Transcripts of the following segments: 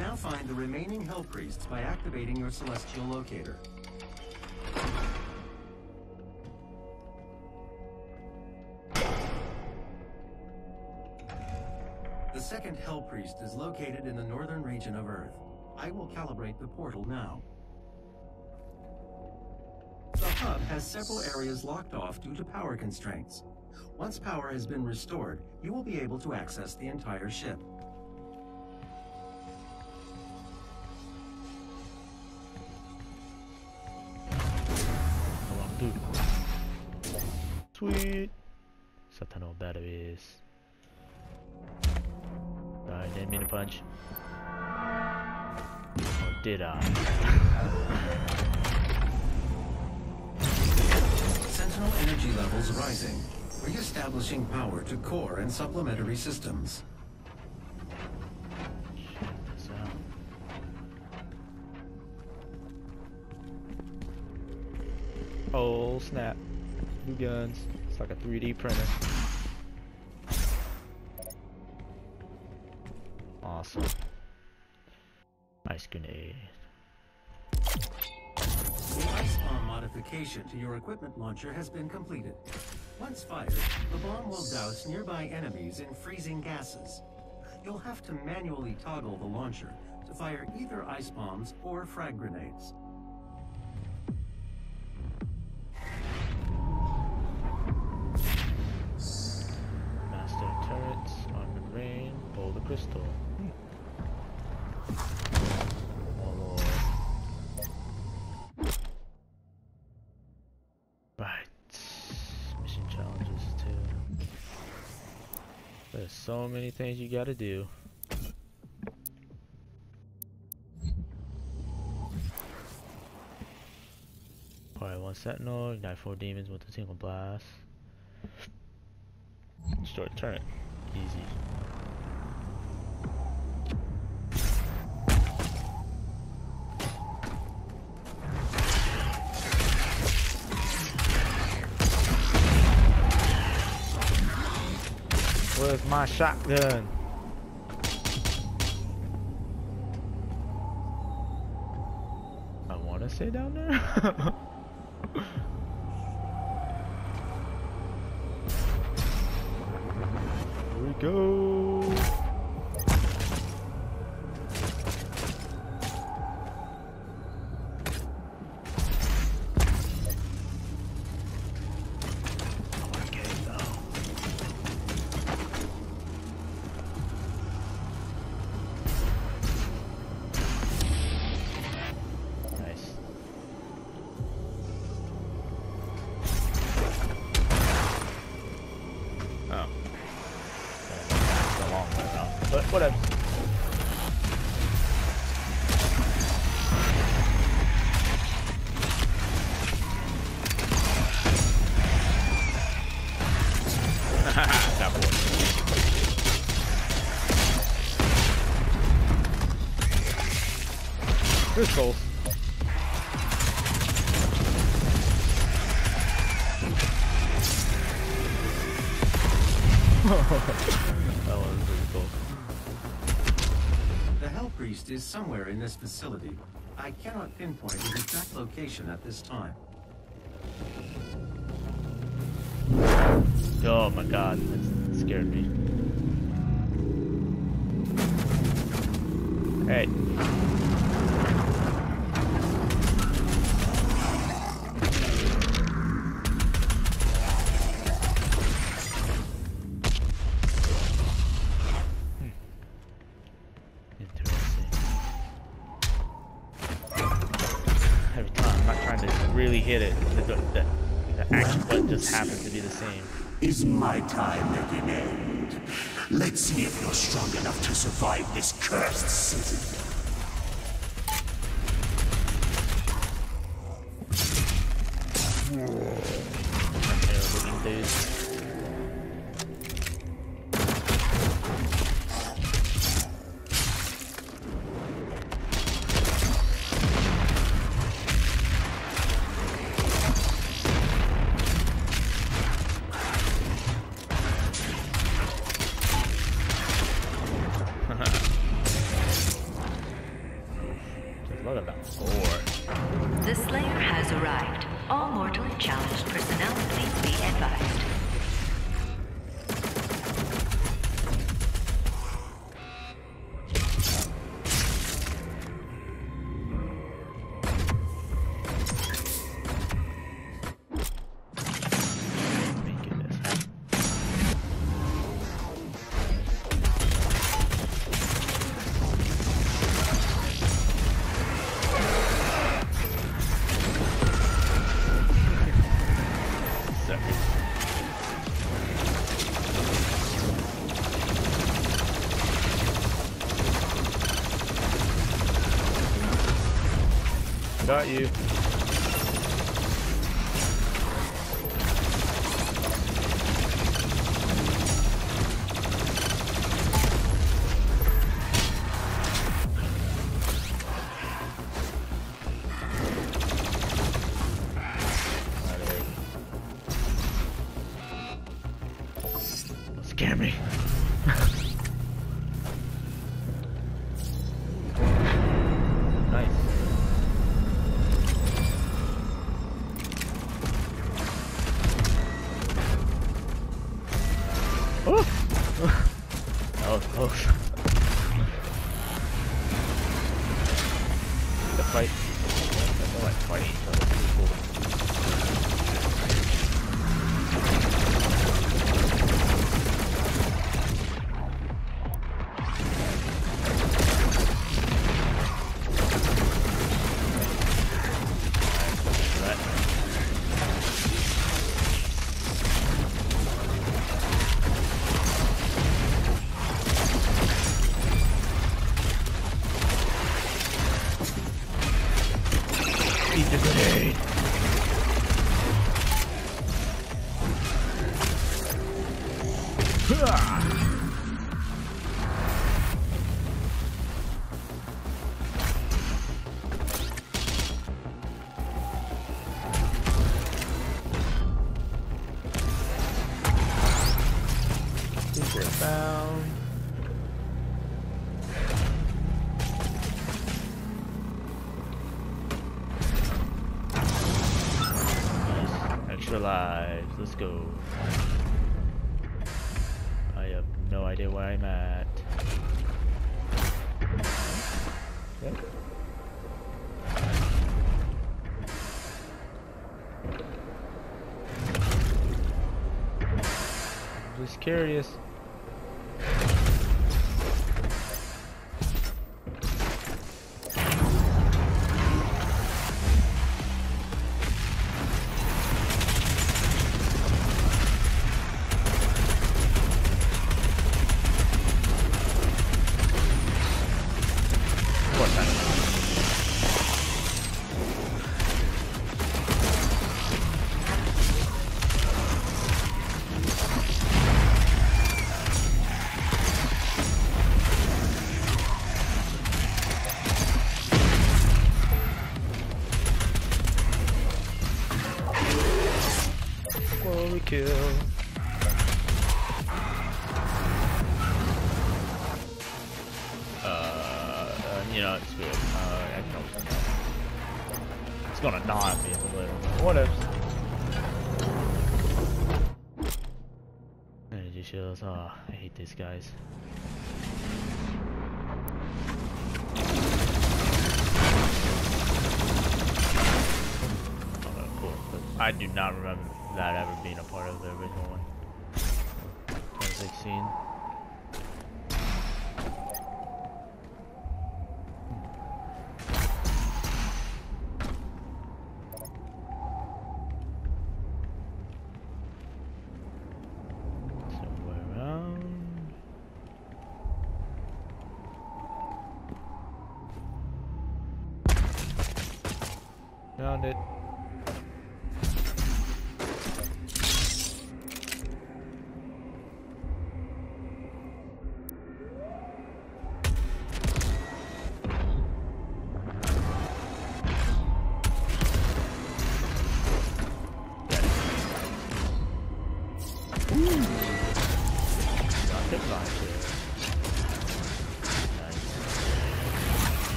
now find the remaining Hell Priests by activating your Celestial Locator. The second Hell Priest is located in the northern region of Earth. I will calibrate the portal now. The hub has several areas locked off due to power constraints. Once power has been restored, you will be able to access the entire ship. Batteries. I didn't mean to punch. Or did I? Sentinel energy levels rising. Re-establishing power to core and supplementary systems. Check. Oh snap. New guns. It's like a 3D printer. Ice grenade. The ice bomb modification to your equipment launcher has been completed. Once fired, the bomb will douse nearby enemies in freezing gases. You'll have to manually toggle the launcher to fire either ice bombs or frag grenades. Master turrets, armored rain, boulder crystal. There's so many things you gotta do. Alright, one sentinel, ignite four demons with a single blast. The turret. Easy. My shotgun? I want to stay down there. Here we go. Whatever. In this facility. I cannot pinpoint his exact location at this time. Oh my god, that scared me. Hey. Is my time at an end? Let's see if you're strong enough to survive this cursed city. Got you. Lives. Let's go. I have no idea where I'm at. Yep. Just curious. You know, it's weird. Uh, I can open it. It's gonna die at me in the later. What if? Energy shields. Oh, I hate these guys. Oh, cool. But I do not remember that ever being a part of the original one. 2016.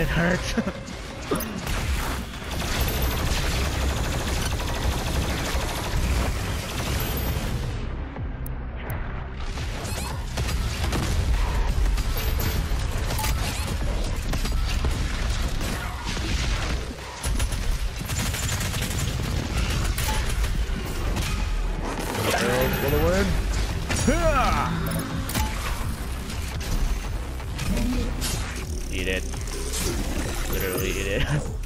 It hurts. Eat it. Literally it. Who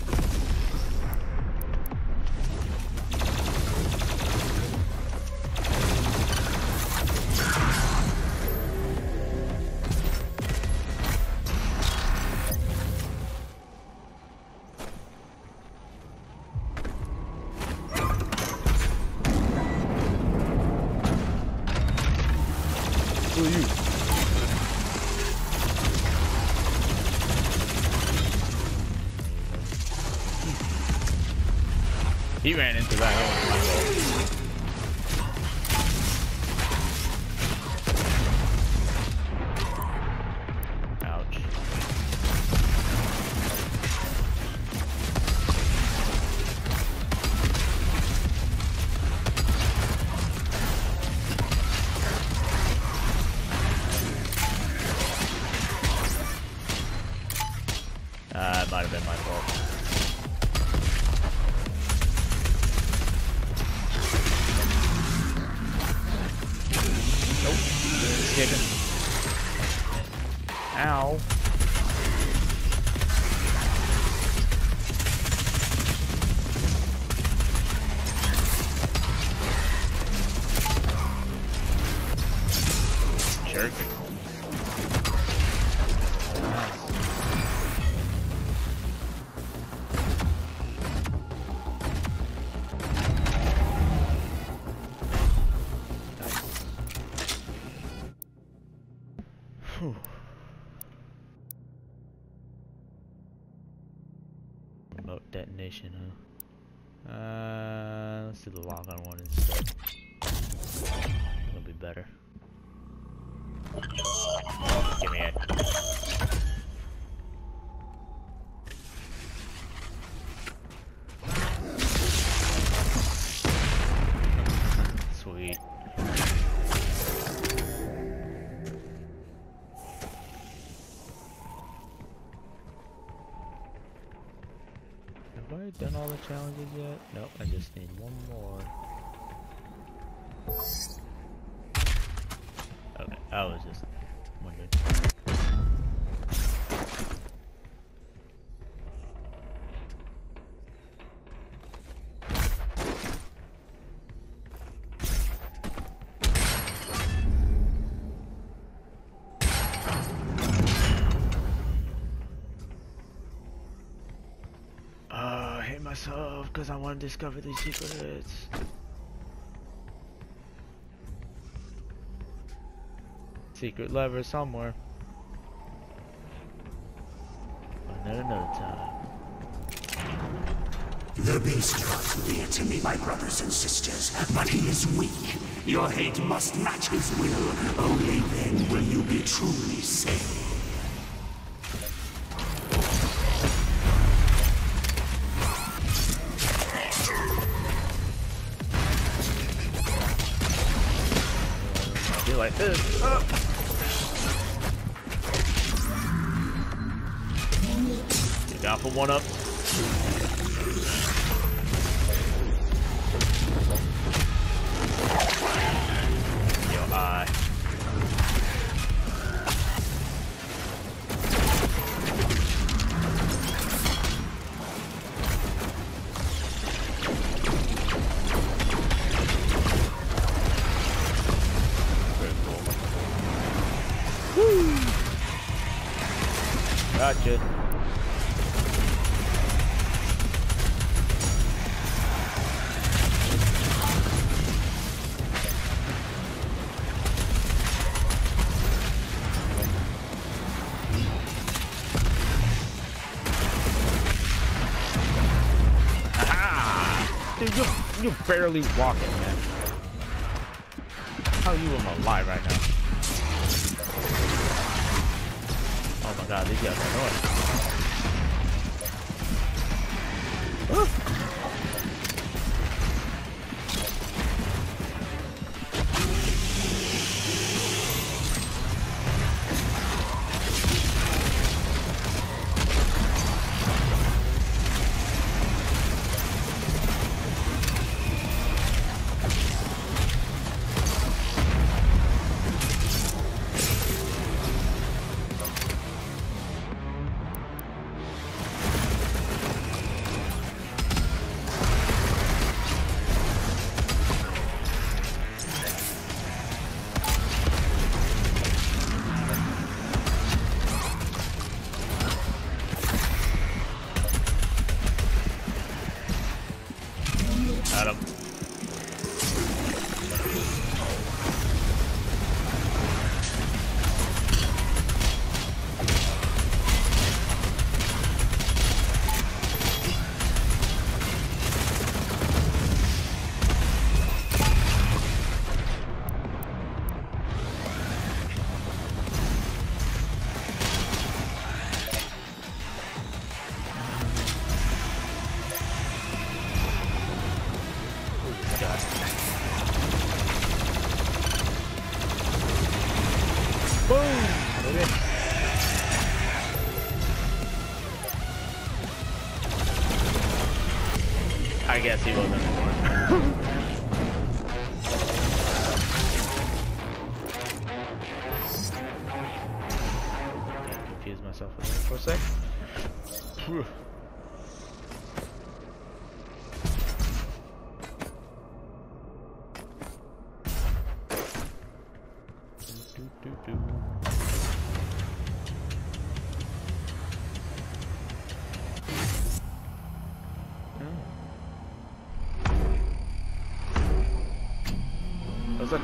been my fault. Better. Give me it. Sweet. Have I done all the challenges yet? Nope, I just need one more. I was just ah, I hate myself because I want to discover these secrets. Secret lever somewhere. Another time. The beast draws near to me, my brothers and sisters, but he is weak. Your hate must match his will. Only then will you be truly saved. You down for one up? Yo, I. Gotcha. Barely walking, man. How are you even alive right now? Oh my god, these guys are annoying. I guess he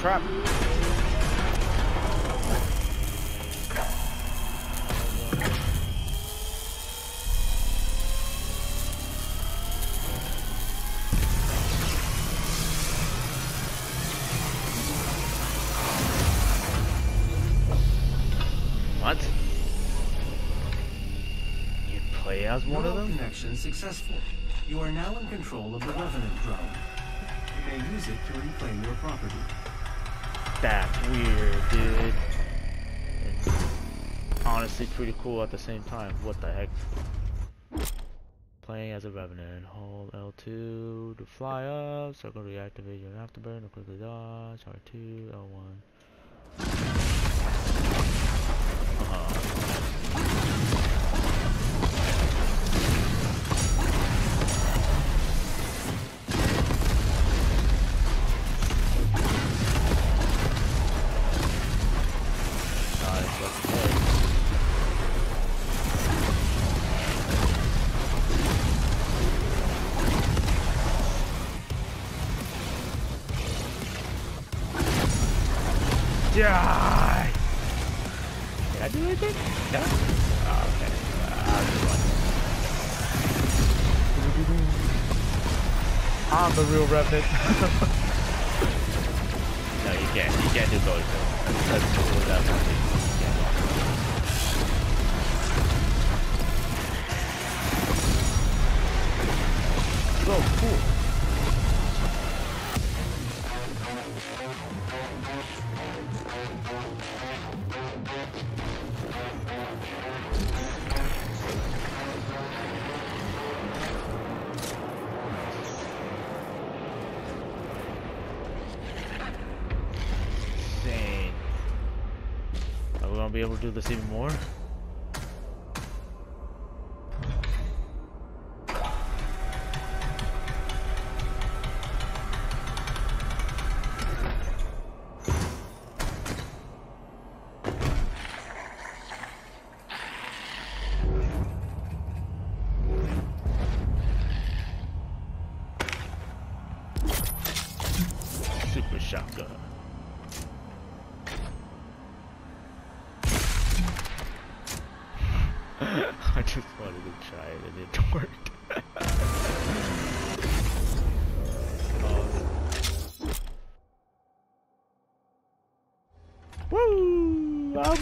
trap. What? You play as one of Neural them? connection successful. You are now in control of the Revenant drone. You may use it to reclaim your property. That's weird, dude. It's honestly pretty cool at the same time. What the heck? Playing as a Revenant. Hold L2 to fly up. Circle to reactivate your afterburn. Or quickly dodge. R2, L1. Uh-huh. Die! Did I do anything? No? Oh, okay. Uh, I'll just run. I'm the real revenant. no, you can't. You can't do both. That's, that's cool. That's something. You cool. Do this even more?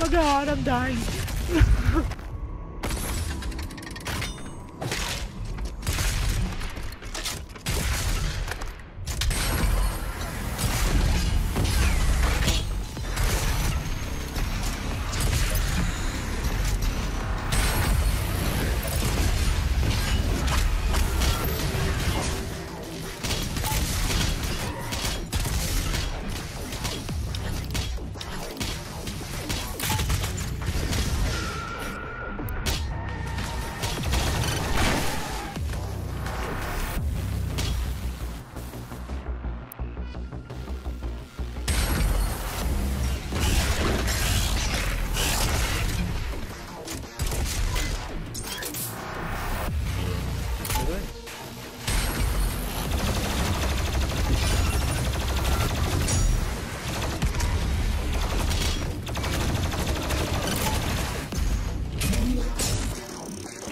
Oh my god, I'm dying.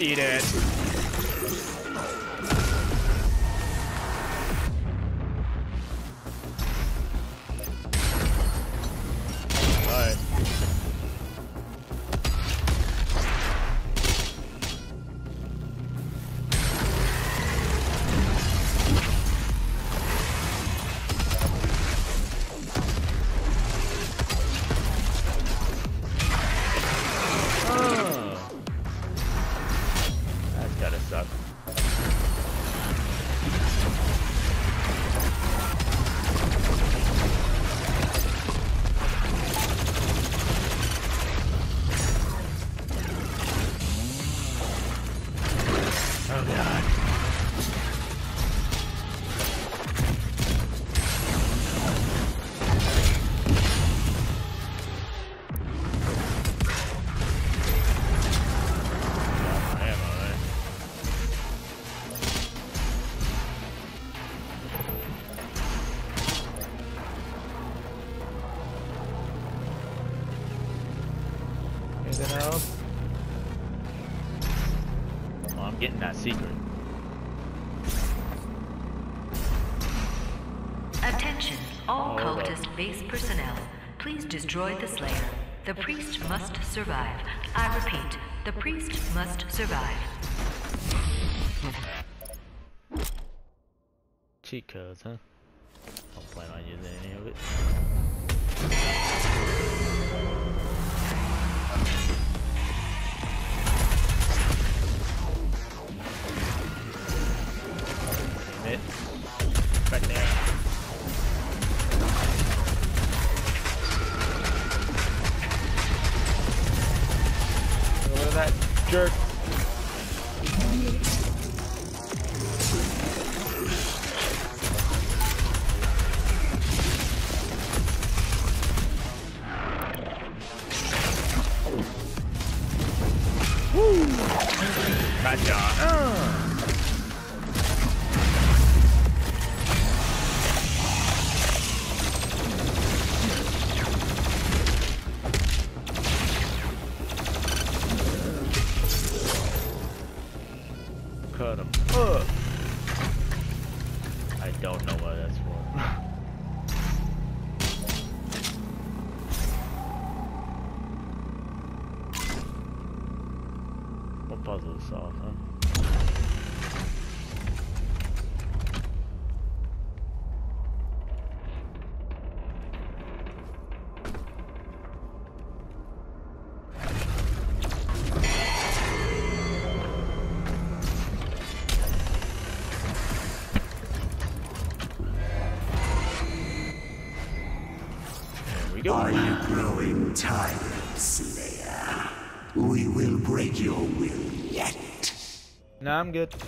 Eat it. All cultist base personnel, please destroy the Slayer. The priest must survive. I repeat, the priest must survive. Cheat codes, huh? Don't plan on using any of it. jerk. Woo! Gotcha. Uh. Nah, I'm good. But,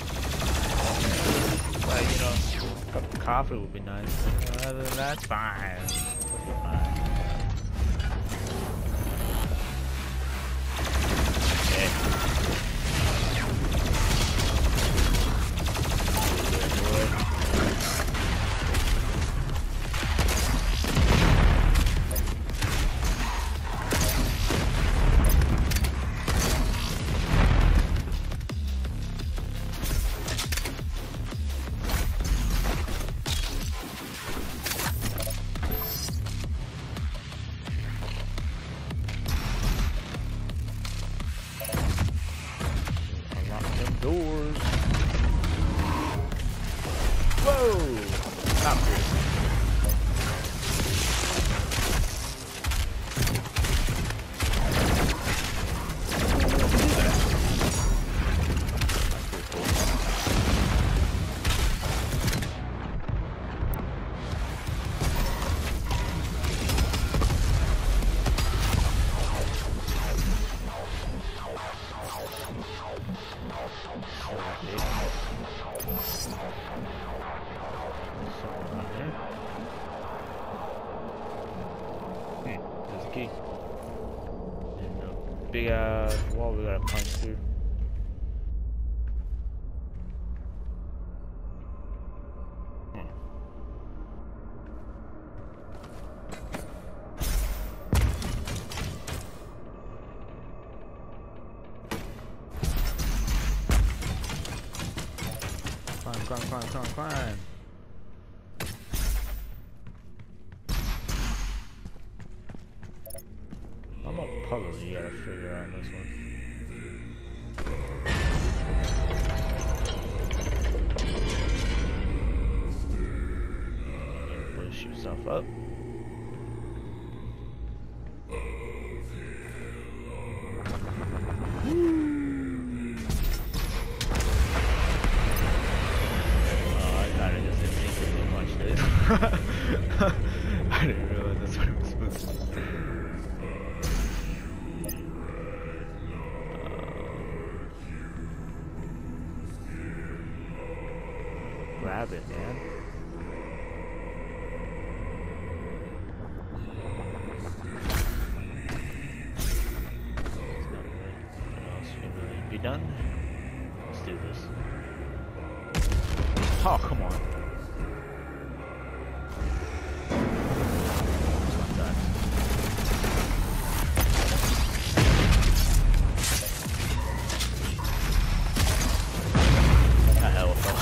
you know, a cup of coffee would be nice. Uh, that's fine. fine. Okay. stuff up.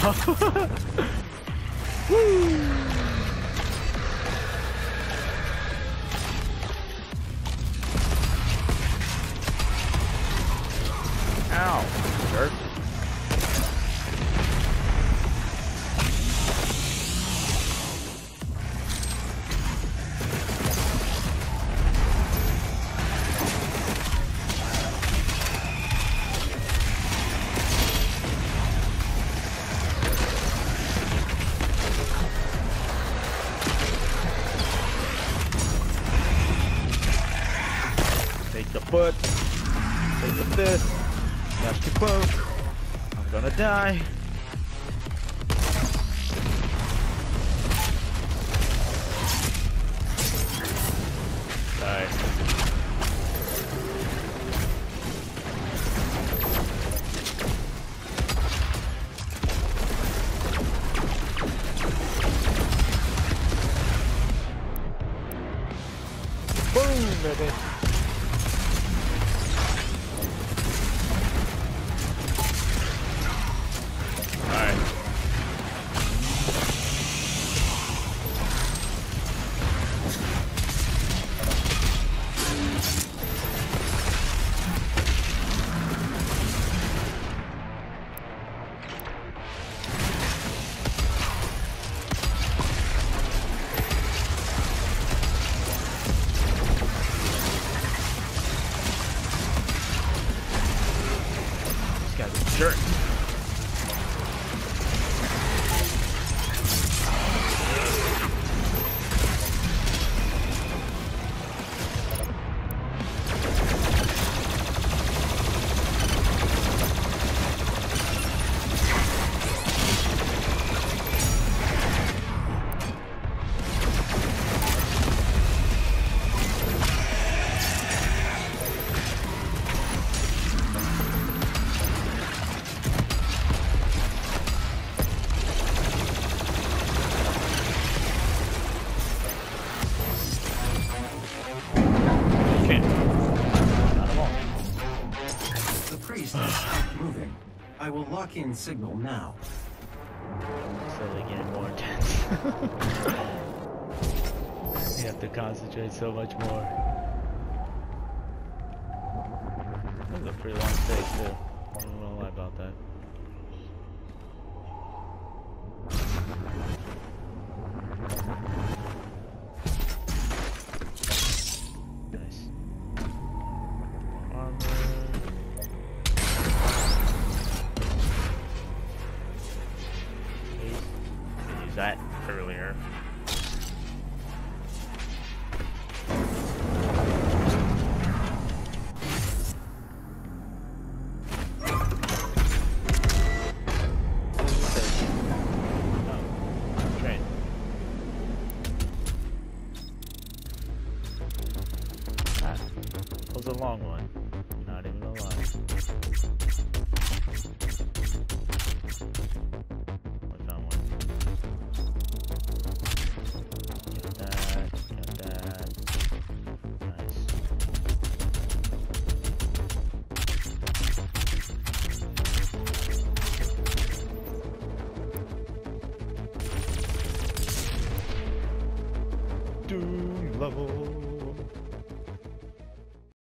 ハハハハ! Blocking signal now. It's really getting more intense. you have to concentrate so much more.